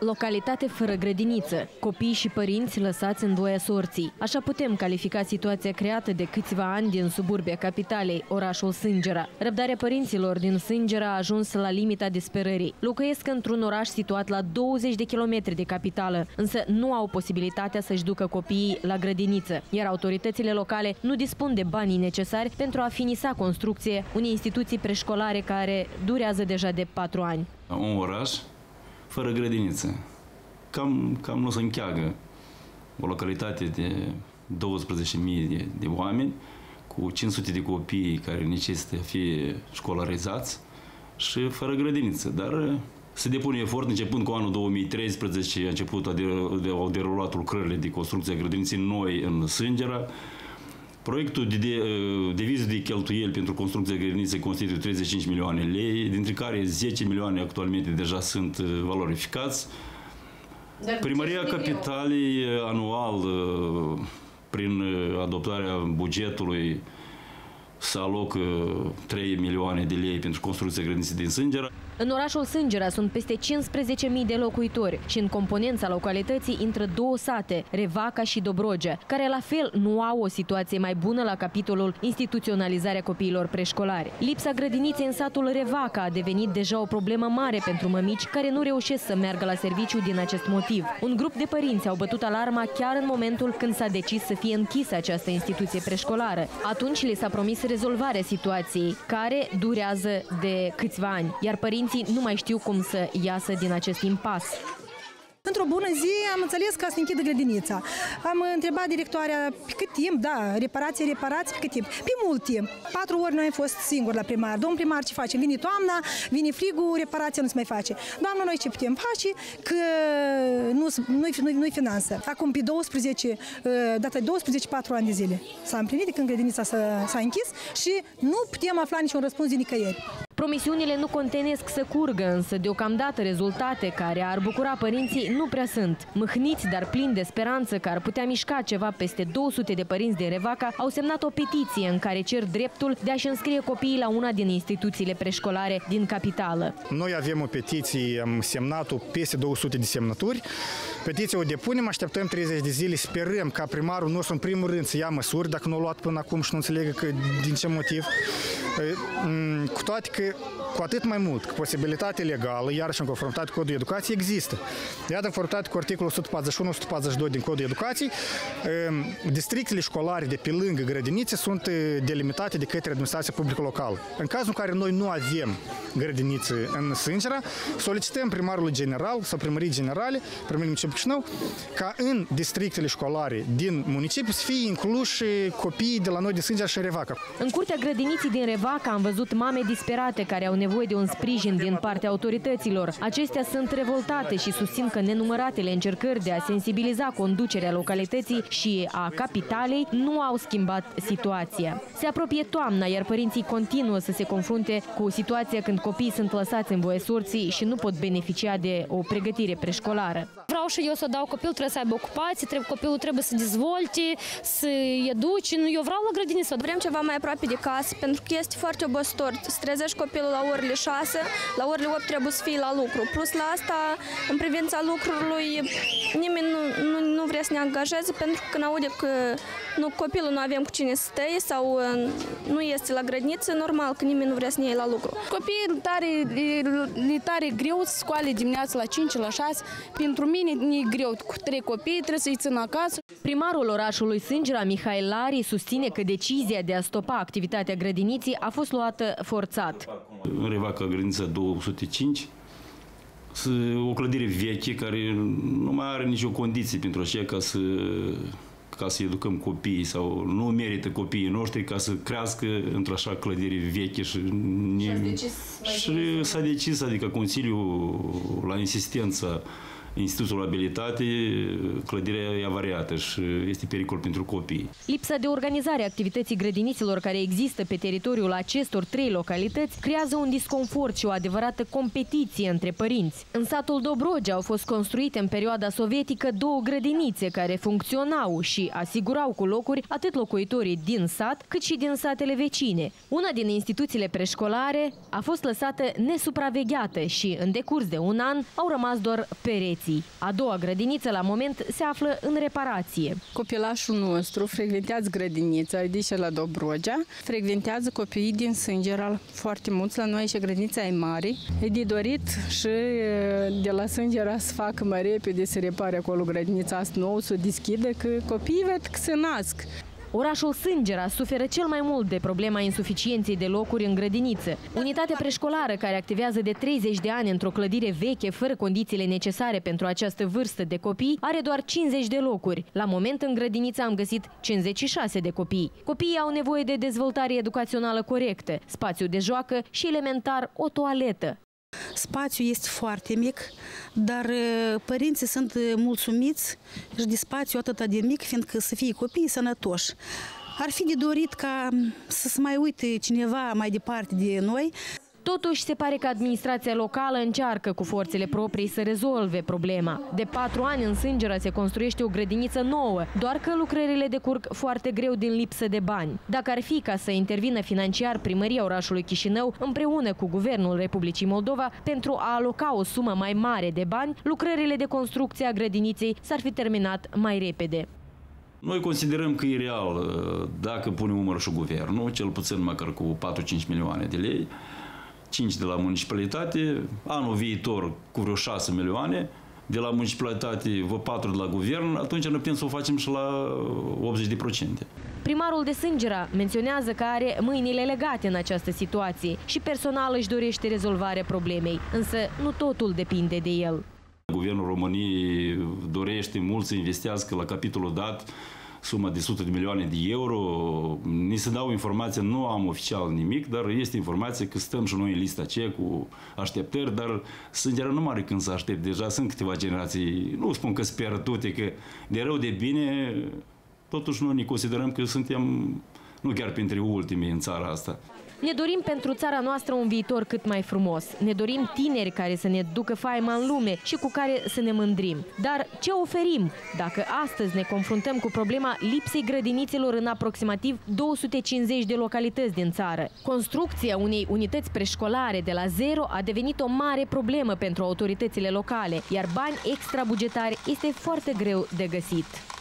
Localitate fără grădiniță, copii și părinți lăsați în voia sorții. Așa putem califica situația creată de câțiva ani din suburbia capitalei, orașul Sângera. Răbdarea părinților din Sângera a ajuns la limita disperării. Locuiesc într-un oraș situat la 20 de kilometri de capitală, însă nu au posibilitatea să-și ducă copiii la grădiniță, iar autoritățile locale nu dispun de banii necesari pentru a finisa construcție unei instituții preșcolare care durează deja de patru ani. Un oraș fără grădiniță. Cam, cam nu se încheagă o localitate de 12.000 de, de oameni cu 500 de copii care necesită să fie școlarizați și fără grădiniță. Dar se depune efort începând cu anul 2013, a început, au derulat lucrările de construcție a grădiniței noi în Sângera, Proiectul de, de, de viză de cheltuieli pentru construcția grădiniței constituie 35 milioane lei, dintre care 10 milioane actualmente deja sunt uh, valorificați. Dar Primăria Capitalei uh, anual, uh, prin adoptarea bugetului, să alocă 3 milioane de lei pentru construcția grădiniței din Sângera. În orașul Sângera sunt peste 15.000 de locuitori și în componența localității intră două sate, Revaca și Dobrogea, care la fel nu au o situație mai bună la capitolul instituționalizarea copiilor preșcolari. Lipsa grădiniței în satul Revaca a devenit deja o problemă mare pentru mămici care nu reușesc să meargă la serviciu din acest motiv. Un grup de părinți au bătut alarma chiar în momentul când s-a decis să fie închisă această instituție preșcolară. Atunci li s-a promis rezolvarea situației, care durează de câțiva ani, iar părinții nu mai știu cum să iasă din acest impas. Într-o bună zi am înțeles că se închide grădinița. Am întrebat directoarea pe cât timp, da, reparație, reparație, pe cât timp. Pe mult timp. Patru ori noi am fost singuri la primar. Domn primar, ce face? Vine toamna, vine frigul, reparația nu se mai face. Doamnă, noi ce putem face? Că nu, nu-i, nu nu finanță. Acum, pe 12, ă, data 12, 4 ani de zile. S-a împlinit de când grădinița s-a închis și nu putem afla niciun răspuns din nicăieri. Promisiunile nu contenesc să curgă, însă deocamdată rezultate care ar bucura părinții nu prea sunt. Mâhniți, dar plini de speranță că ar putea mișca ceva peste 200 de părinți din Revaca au semnat o petiție în care cer dreptul de a-și înscrie copiii la una din instituțiile preșcolare din capitală. Noi avem o petiție, am semnat-o peste 200 de semnături. Petiția o depunem, așteptăm 30 de zile, sperăm ca primarul nostru în primul rând să ia măsuri, dacă nu a luat până acum și nu înțelegă că, din ce motiv. Cu toate că cu atât mai mult că posibilitatea legală, iarăși în conformitate cu Codul Educației, există. Iată, în conformitate cu articolul 141-142 din Codul Educației, ehm, districtele școlare de pe lângă grădinițe sunt eh, delimitate de către administrația publică locală. În cazul în care noi nu avem grădinițe în Sângera, solicităm primarului general sau primării generale, primării municipiului Chișinău, ca în districtele școlare din municipiu să fie incluși copiii de la noi din Sângera și Revaca. În curtea grădiniții din Revaca am văzut mame disperate care au nevoie de un sprijin din partea autorităților. Acestea sunt revoltate și susțin că nenumăratele încercări de a sensibiliza conducerea localității și a capitalei nu au schimbat situația. Se apropie toamna, iar părinții continuă să se confrunte cu situația când copiii sunt lăsați în voie surții și nu pot beneficia de o pregătire preșcolară. Vreau și eu să dau copil, trebuie să aibă ocupație, trebuie, copilul trebuie să dezvolte, să educe. Eu vreau la grădiniță. Vrem ceva mai aproape de casă, pentru că este foarte obositor. Să trezești copilul la orele 6, la orele 8 trebuie să fie la lucru. Plus la asta, în privința lucrului, nimeni nu, nu, nu vrea să ne angajeze, pentru că când aude că nu, copilul nu avem cu cine să stea sau uh, nu este la grădiniță, normal că nimeni nu vrea să ne iei la lucru. Copiii tare, e tare greu să scoale dimineața la 5, la 6. Pentru mine e greu cu trei copii, trebuie să-i țin acasă. Primarul orașului Sângera, Mihail Lari, susține că decizia de a stopa activitatea grădiniții a fost luată forțat. În Revaca, grădinița 205, o clădire veche care nu mai are nicio condiție pentru așa ca să ca să educăm copiii sau nu merită copiii noștri ca să crească într-o așa clădire veche și, ne... și s-a decis, adică Consiliul la insistența Institutul Abilitate, clădirea e avariată și este pericol pentru copii. Lipsa de organizare a activității grădiniților care există pe teritoriul acestor trei localități creează un disconfort și o adevărată competiție între părinți. În satul Dobrogea au fost construite în perioada sovietică două grădinițe care funcționau și asigurau cu locuri atât locuitorii din sat cât și din satele vecine. Una din instituțiile preșcolare a fost lăsată nesupravegheată și în decurs de un an au rămas doar pereți soluții. A doua grădiniță la moment se află în reparație. Copilașul nostru frecventează grădinița, adică la Dobrogea, frecventează copiii din Sângeral, foarte mulți la noi și grădinița e mare. E de dorit și de la Sângera să facă mai repede să repare acolo grădinița asta nouă, să o deschidă, că copiii ved că se nasc. Orașul Sângera suferă cel mai mult de problema insuficienței de locuri în grădiniță. Unitatea preșcolară care activează de 30 de ani într-o clădire veche, fără condițiile necesare pentru această vârstă de copii, are doar 50 de locuri. La moment în grădiniță am găsit 56 de copii. Copiii au nevoie de dezvoltare educațională corectă, spațiu de joacă și elementar o toaletă. Spațiul este foarte mic, dar părinții sunt mulțumiți și de spațiu atât de mic, fiindcă să fie copii sănătoși. Ar fi de dorit ca să se mai uite cineva mai departe de noi, Totuși, se pare că administrația locală încearcă cu forțele proprii să rezolve problema. De patru ani în Sângera se construiește o grădiniță nouă, doar că lucrările decurg foarte greu din lipsă de bani. Dacă ar fi ca să intervină financiar primăria orașului Chișinău împreună cu Guvernul Republicii Moldova pentru a aloca o sumă mai mare de bani, lucrările de construcție a grădiniței s-ar fi terminat mai repede. Noi considerăm că e real dacă pune umăr și guvernul, cel puțin măcar cu 4-5 milioane de lei, 5 de la municipalitate, anul viitor cu vreo 6 milioane, de la municipalitate vă 4 de la guvern, atunci ne putem să o facem și la 80%. Primarul de Sângera menționează că are mâinile legate în această situație și personal își dorește rezolvarea problemei, însă nu totul depinde de el. Guvernul României dorește mult să investească la capitolul dat suma de 100 de milioane de euro. Ni se dau informații, nu am oficial nimic, dar este informație că stăm și noi în lista aceea cu așteptări, dar Sângera nu are când să aștept. Deja sunt câteva generații, nu spun că speră toate, că de rău de bine, totuși noi ne considerăm că suntem nu chiar printre ultimii în țara asta. Ne dorim pentru țara noastră un viitor cât mai frumos. Ne dorim tineri care să ne ducă faima în lume și cu care să ne mândrim. Dar ce oferim dacă astăzi ne confruntăm cu problema lipsei grădinițelor în aproximativ 250 de localități din țară? Construcția unei unități preșcolare de la zero a devenit o mare problemă pentru autoritățile locale, iar bani extrabugetari este foarte greu de găsit.